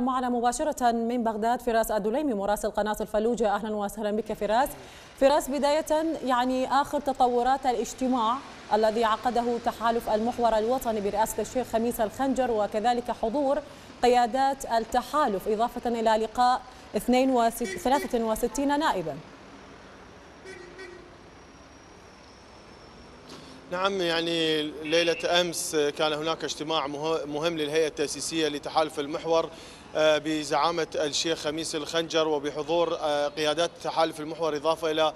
معنا مباشرة من بغداد فراس الدليمي مراسل قناة الفلوجة أهلا وسهلا بك فراس. فراس بداية يعني آخر تطورات الاجتماع الذي عقده تحالف المحور الوطني برئاسة الشيخ خميس الخنجر وكذلك حضور قيادات التحالف إضافة إلى لقاء 63 نائبا. نعم يعني ليلة أمس كان هناك اجتماع مهم للهيئة التأسيسية لتحالف المحور آه، بزعامة الشيخ خميس الخنجر وبحضور آه، قيادات تحالف المحور إضافة إلى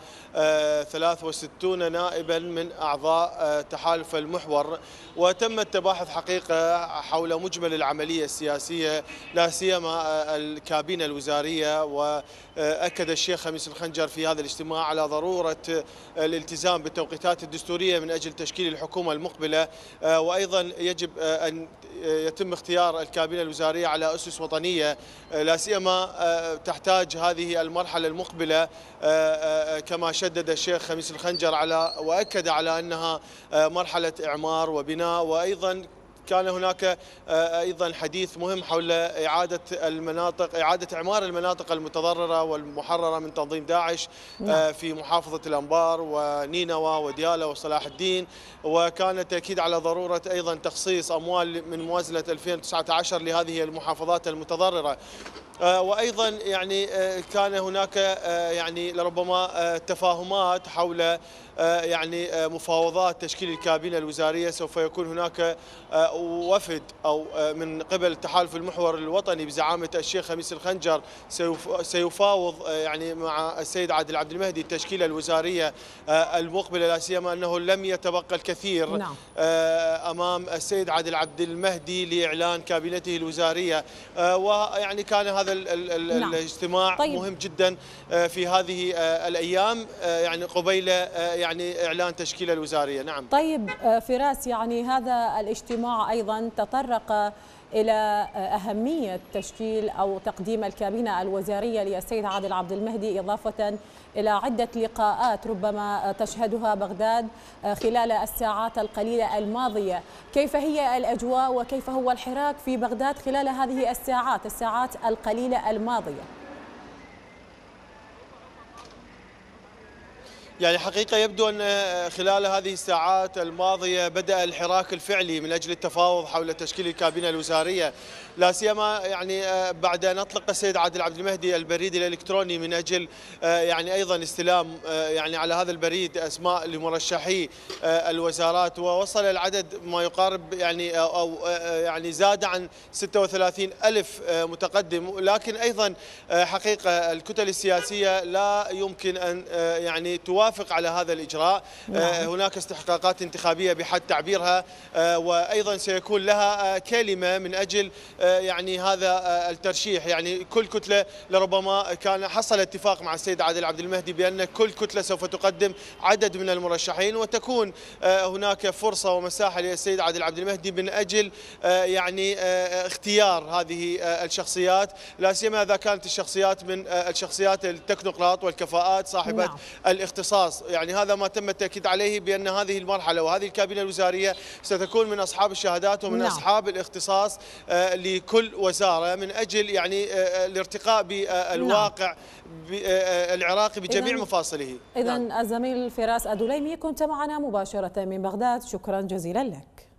63 آه، نائبا من أعضاء تحالف المحور. وتم التباحث حقيقة حول مجمل العملية السياسية لا سيما الكابينة الوزارية. وأكد الشيخ خميس الخنجر في هذا الاجتماع على ضرورة الالتزام بالتوقيتات الدستورية من أجل تشكيل الحكومة المقبلة وأيضا يجب أن يتم اختيار الكابينة الوزارية على أسس وطنية. لا سيما تحتاج هذه المرحلة المقبلة كما شدد الشيخ خميس الخنجر على وأكد على أنها مرحلة إعمار وبناء وأيضا كان هناك آه، أيضا حديث مهم حول إعادة المناطق إعادة إعمار المناطق المتضررة والمحررة من تنظيم داعش آه، نعم. في محافظة الأنبار ونينوى وديالة وصلاح الدين وكان التأكيد على ضرورة أيضا تخصيص أموال من موازنة 2019 لهذه المحافظات المتضررة آه، وأيضا يعني كان هناك يعني لربما تفاهمات حول يعني مفاوضات تشكيل الكابينة الوزارية سوف يكون هناك وفد أو من قبل تحالف المحور الوطني بزعامة الشيخ خميس الخنجر سيفاوض يعني مع السيد عادل عبد المهدي التشكيلة الوزارية المقبلة لا سيما أنه لم يتبقى الكثير نعم. أمام السيد عادل عبد المهدي لإعلان كابينته الوزارية ويعني كان هذا نعم. الاجتماع طيب. مهم جدا في هذه الأيام يعني قبيل يعني إعلان تشكيله الوزارية نعم طيب فراس يعني هذا الاجتماع أيضا تطرق إلى أهمية تشكيل أو تقديم الكابينة الوزارية للسيد عادل عبد المهدي إضافة إلى عدة لقاءات ربما تشهدها بغداد خلال الساعات القليلة الماضية. كيف هي الأجواء وكيف هو الحراك في بغداد خلال هذه الساعات الساعات القليلة الماضية؟ يعني حقيقة يبدو أن خلال هذه الساعات الماضية بدأ الحراك الفعلي من أجل التفاوض حول تشكيل الكابينة الوزارية. لا سيما يعني بعد أن أطلق السيد عادل عبد المهدي البريد الإلكتروني من أجل يعني أيضا استلام يعني على هذا البريد أسماء لمرشحي الوزارات. ووصل العدد ما يقارب يعني أو يعني زاد عن 36 ألف متقدم. لكن أيضا حقيقة الكتل السياسية لا يمكن أن يعني توافق توافق على هذا الإجراء نعم. آه، هناك استحقاقات انتخابية بحد تعبيرها آه، وأيضا سيكون لها آه، كلمة من أجل يعني هذا الترشيح يعني كل كتلة لربما كان حصل اتفاق مع السيد عادل عبد المهدي بأن كل كتلة سوف تقدم عدد من المرشحين وتكون هناك فرصة ومساحة للسيد عادل عبد المهدي من أجل يعني اختيار هذه الشخصيات لا سيما إذا كانت الشخصيات من الشخصيات التكنوقراط والكفاءات صاحبة نعم. الاختصاص الاشخاص يعني هذا ما تم التأكيد عليه بأن هذه المرحلة وهذه الكابينة الوزارية ستكون من أصحاب الشهادات ومن نعم. أصحاب الاختصاص آه، لكل وزارة من أجل يعني آه، الارتقاء بالواقع نعم. العراقي بجميع مفاصله اذا نعم. الزميل فراس أدوليمي كنت معنا مباشرة من بغداد شكرا جزيلا لك